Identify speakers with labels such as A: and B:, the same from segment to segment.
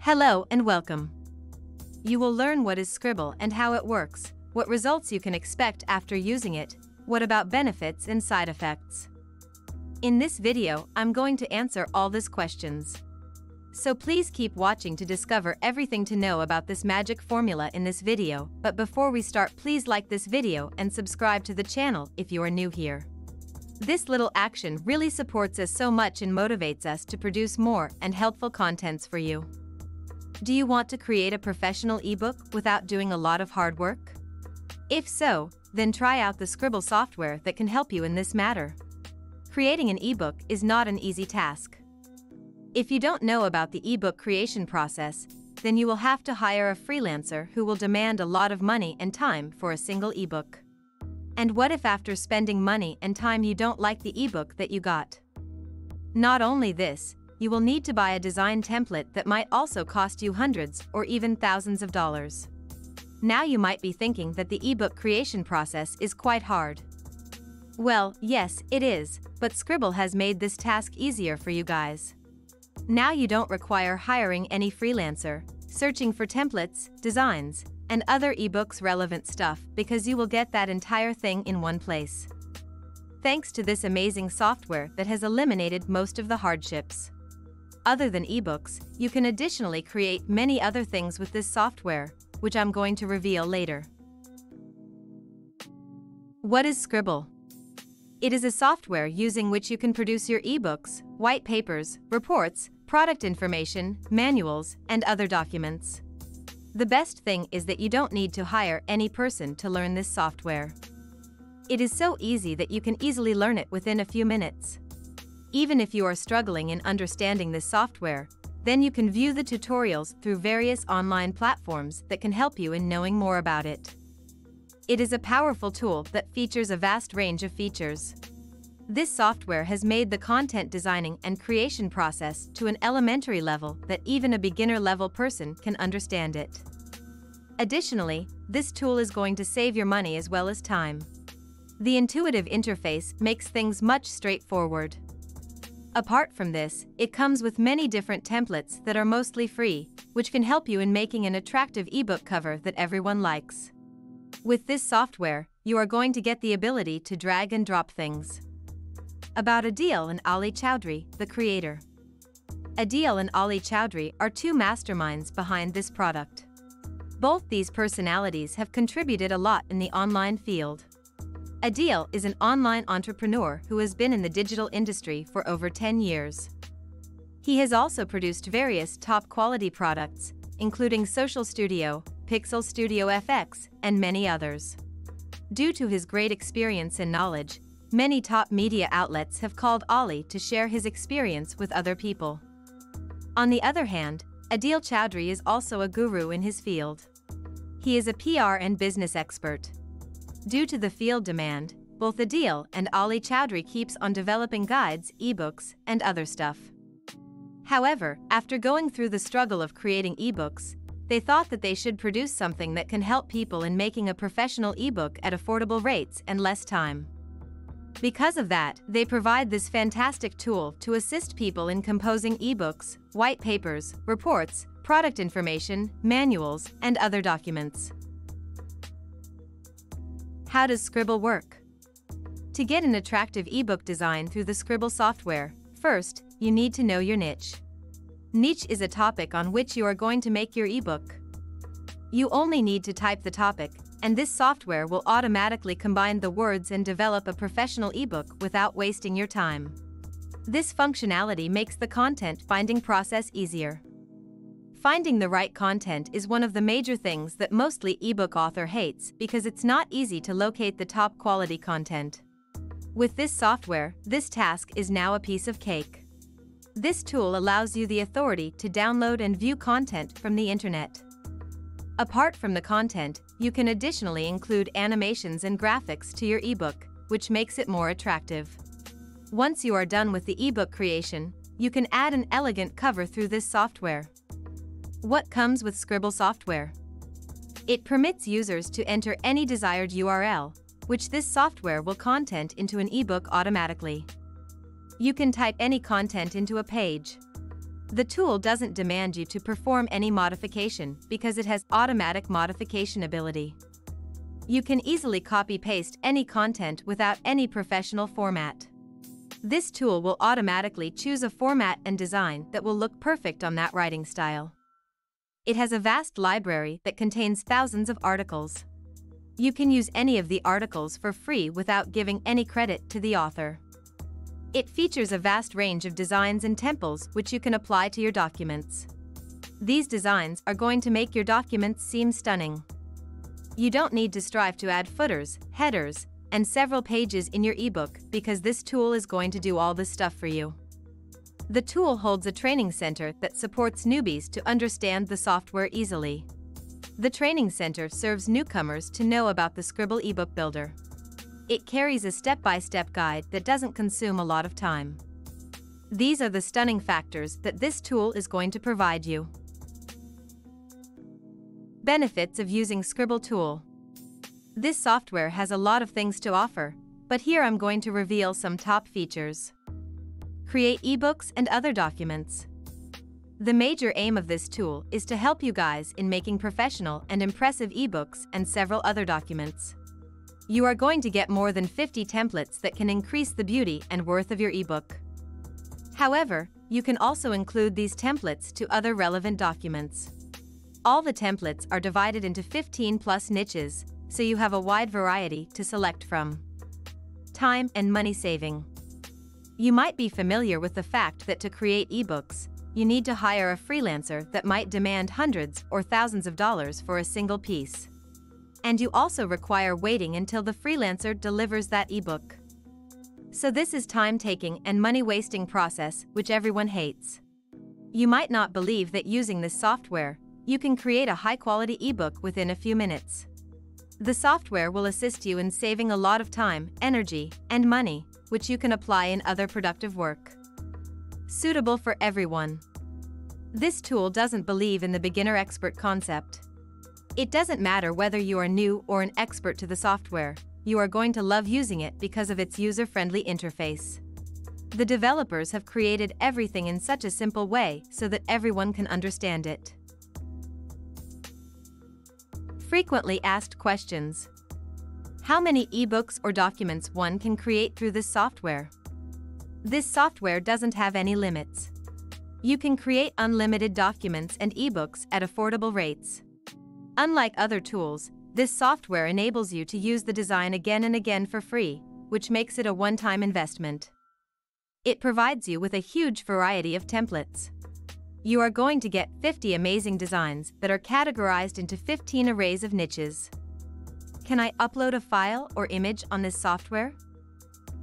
A: Hello and welcome. You will learn what is Sqribble and how it works, what results you can expect after using it, what about benefits and side effects. In this video, I'm going to answer all these questions. So please keep watching to discover everything to know about this magic formula in this video, but before we start please like this video and subscribe to the channel if you are new here. This little action really supports us so much and motivates us to produce more and helpful contents for you. Do you want to create a professional ebook without doing a lot of hard work? If so, then try out the Sqribble software that can help you in this matter. Creating an ebook is not an easy task. If you don't know about the ebook creation process, then you will have to hire a freelancer who will demand a lot of money and time for a single ebook. And what if after spending money and time you don't like the ebook that you got? Not only this, you will need to buy a design template that might also cost you hundreds or even thousands of dollars. Now you might be thinking that the ebook creation process is quite hard. Well, yes, it is, but Sqribble has made this task easier for you guys. Now you don't require hiring any freelancer, searching for templates, designs, and other ebooks relevant stuff because you will get that entire thing in one place. Thanks to this amazing software that has eliminated most of the hardships. Other than ebooks, you can additionally create many other things with this software, which I'm going to reveal later. What is Sqribble? It is a software using which you can produce your ebooks, white papers, reports, product information, manuals, and other documents. The best thing is that you don't need to hire any person to learn this software. It is so easy that you can easily learn it within a few minutes. Even if you are struggling in understanding this software, then you can view the tutorials through various online platforms that can help you in knowing more about it. It is a powerful tool that features a vast range of features. This software has made the content designing and creation process to an elementary level that even a beginner-level person can understand it. Additionally, this tool is going to save your money as well as time. The intuitive interface makes things much straightforward. Apart from this, it comes with many different templates that are mostly free, which can help you in making an attractive ebook cover that everyone likes. With this software, you are going to get the ability to drag and drop things. About Adeel and Ali Chowdhry, the creator. Adeel and Ali Chowdhry are two masterminds behind this product. Both these personalities have contributed a lot in the online field. Adeel is an online entrepreneur who has been in the digital industry for over 10 years. He has also produced various top quality products, including Social Studio, Pixel Studio FX, and many others. Due to his great experience and knowledge, Many top media outlets have called Ali to share his experience with other people. On the other hand, Adeel Chowdhry is also a guru in his field. He is a PR and business expert. Due to the field demand, both Adeel and Ali Chowdhry keeps on developing guides, ebooks, and other stuff. However, after going through the struggle of creating ebooks, they thought that they should produce something that can help people in making a professional ebook at affordable rates and less time. Because of that, they provide this fantastic tool to assist people in composing ebooks, white papers, reports, product information, manuals, and other documents. How does Sqribble work? To get an attractive ebook design through the Sqribble software, first, you need to know your niche. Niche is a topic on which you are going to make your ebook. You only need to type the topic, and this software will automatically combine the words and develop a professional ebook without wasting your time. This functionality makes the content finding process easier. Finding the right content is one of the major things that mostly ebook author hates because it's not easy to locate the top quality content. With this software, this task is now a piece of cake. This tool allows you the authority to download and view content from the internet. Apart from the content, you can additionally include animations and graphics to your ebook, which makes it more attractive. Once you are done with the ebook creation, you can add an elegant cover through this software. What comes with Sqribble software? It permits users to enter any desired URL, which this software will content into an ebook automatically. You can type any content into a page. The tool doesn't demand you to perform any modification because it has automatic modification ability. You can easily copy-paste any content without any professional format. This tool will automatically choose a format and design that will look perfect on that writing style. It has a vast library that contains thousands of articles. You can use any of the articles for free without giving any credit to the author. It features a vast range of designs and temples which you can apply to your documents. These designs are going to make your documents seem stunning. You don't need to strive to add footers, headers, and several pages in your ebook because this tool is going to do all this stuff for you. The tool holds a training center that supports newbies to understand the software easily. The training center serves newcomers to know about the Sqribble ebook builder. It carries a step-by-step guide that doesn't consume a lot of time. These are the stunning factors that this tool is going to provide you. Benefits of using Sqribble tool. This software has a lot of things to offer, but here I'm going to reveal some top features. Create ebooks and other documents. The major aim of this tool is to help you guys in making professional and impressive ebooks and several other documents. You are going to get more than 50 templates that can increase the beauty and worth of your ebook. However, you can also include these templates to other relevant documents. All the templates are divided into 15 plus niches, so you have a wide variety to select from. Time and money saving. You might be familiar with the fact that to create ebooks, you need to hire a freelancer that might demand hundreds or thousands of dollars for a single piece. And you also require waiting until the freelancer delivers that ebook. So this is time-taking and money-wasting process which everyone hates. You might not believe that using this software, you can create a high-quality ebook within a few minutes. The software will assist you in saving a lot of time, energy, and money, which you can apply in other productive work. Suitable for everyone. This tool doesn't believe in the beginner-expert concept. It doesn't matter whether you are new or an expert to the software, you are going to love using it because of its user-friendly interface. The developers have created everything in such a simple way so that everyone can understand it. Frequently asked questions. How many ebooks or documents one can create through this software? This software doesn't have any limits. You can create unlimited documents and ebooks at affordable rates. Unlike other tools, this software enables you to use the design again and again for free, which makes it a one-time investment. It provides you with a huge variety of templates. You are going to get 50 amazing designs that are categorized into 15 arrays of niches. Can I upload a file or image on this software?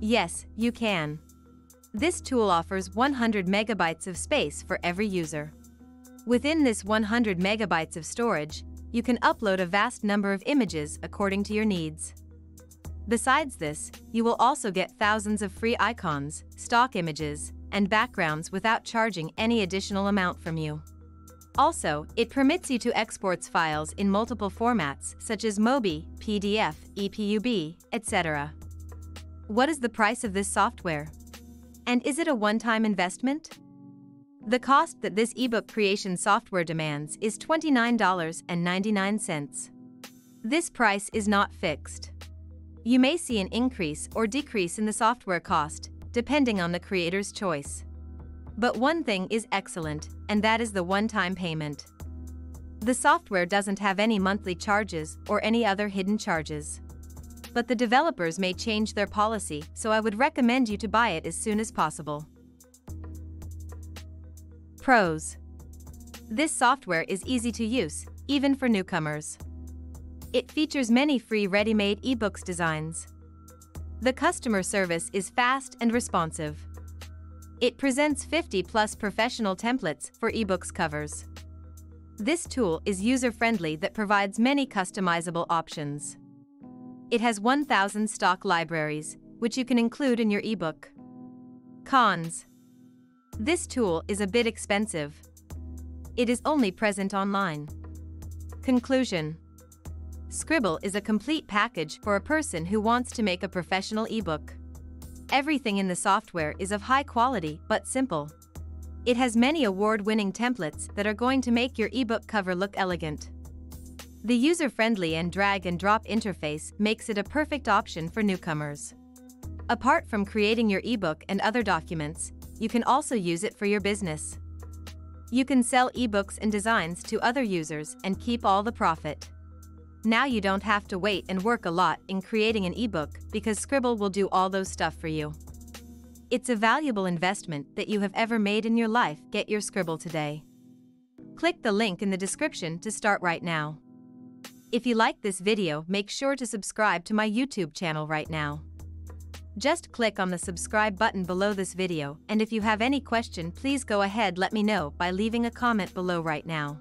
A: Yes, you can. This tool offers 100 megabytes of space for every user. Within this 100 megabytes of storage, you can upload a vast number of images according to your needs. Besides this, you will also get thousands of free icons, stock images, and backgrounds without charging any additional amount from you. Also, it permits you to export files in multiple formats such as MOBI, PDF, EPUB, etc. What is the price of this software? And is it a one-time investment? The cost that this ebook creation software demands is $29.99. This price is not fixed. You may see an increase or decrease in the software cost, depending on the creator's choice. But one thing is excellent, and that is the one-time payment. The software doesn't have any monthly charges or any other hidden charges. But the developers may change their policy, so I would recommend you to buy it as soon as possible. Pros This software is easy to use, even for newcomers. It features many free ready-made ebooks designs. The customer service is fast and responsive. It presents 50 plus professional templates for ebooks covers. This tool is user-friendly that provides many customizable options. It has 1,000 stock libraries, which you can include in your ebook. Cons this tool is a bit expensive. It is only present online. Conclusion Sqribble is a complete package for a person who wants to make a professional ebook. Everything in the software is of high quality but simple. It has many award-winning templates that are going to make your ebook cover look elegant. The user-friendly and drag-and-drop interface makes it a perfect option for newcomers. Apart from creating your ebook and other documents, you can also use it for your business. You can sell ebooks and designs to other users and keep all the profit. Now you don't have to wait and work a lot in creating an ebook because Sqribble will do all those stuff for you. It's a valuable investment that you have ever made in your life. Get your Sqribble today. Click the link in the description to start right now. If you like this video, make sure to subscribe to my YouTube channel right now. Just click on the subscribe button below this video and if you have any question please go ahead let me know by leaving a comment below right now.